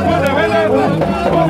Bon, bon, bon,